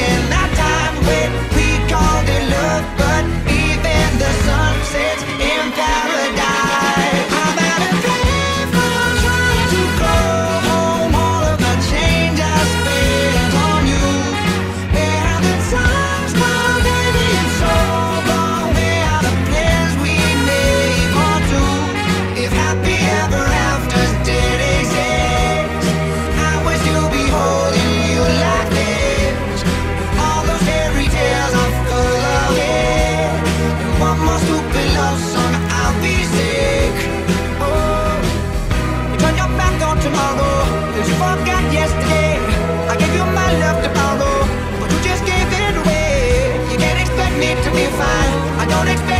looking don't expect